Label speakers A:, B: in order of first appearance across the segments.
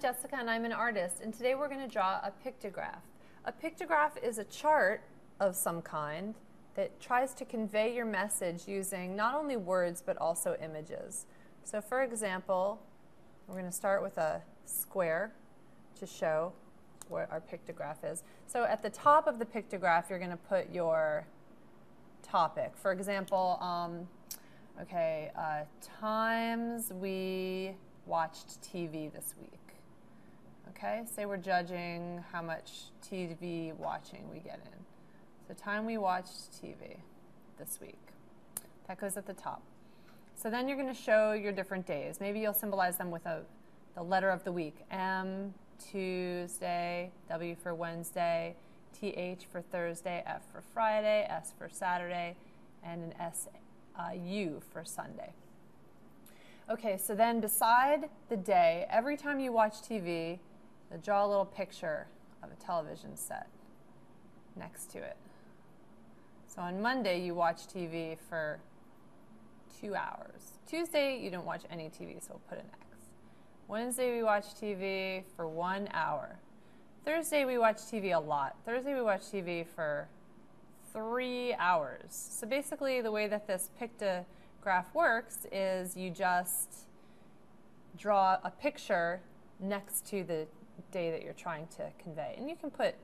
A: Jessica and I'm an artist and today we're going to draw a pictograph. A pictograph is a chart of some kind that tries to convey your message using not only words but also images. So for example, we're going to start with a square to show what our pictograph is. So at the top of the pictograph you're going to put your topic. For example, um, okay, uh, times we watched TV this week. Okay, say we're judging how much TV watching we get in. So time we watched TV this week. That goes at the top. So then you're going to show your different days. Maybe you'll symbolize them with a, the letter of the week. M, Tuesday, W for Wednesday, TH for Thursday, F for Friday, S for Saturday, and an S, uh, U for Sunday. Okay, so then beside the day, every time you watch TV, draw a little picture of a television set next to it. So on Monday, you watch TV for two hours. Tuesday, you don't watch any TV, so we'll put an X. Wednesday, we watch TV for one hour. Thursday, we watch TV a lot. Thursday, we watch TV for three hours. So basically, the way that this pictograph works is you just draw a picture next to the day that you're trying to convey. And you can put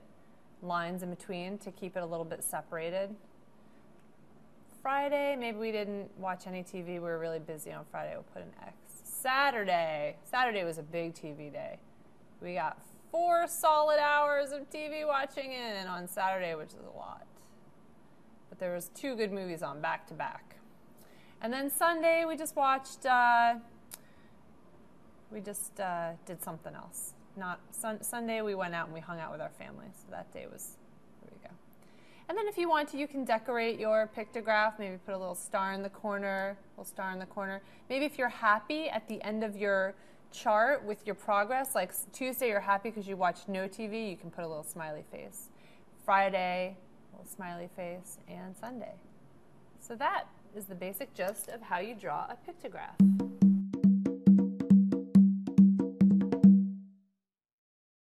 A: lines in between to keep it a little bit separated. Friday, maybe we didn't watch any TV. We were really busy on Friday. We'll put an X. Saturday, Saturday was a big TV day. We got four solid hours of TV watching in on Saturday, which is a lot. But there was two good movies on back to back. And then Sunday, we just watched, uh, we just uh, did something else. Not sun Sunday, we went out and we hung out with our family. So that day was, there we go. And then if you want to, you can decorate your pictograph. Maybe put a little star in the corner, little star in the corner. Maybe if you're happy at the end of your chart with your progress, like Tuesday you're happy because you watched no TV, you can put a little smiley face. Friday, little smiley face, and Sunday. So that is the basic gist of how you draw a pictograph.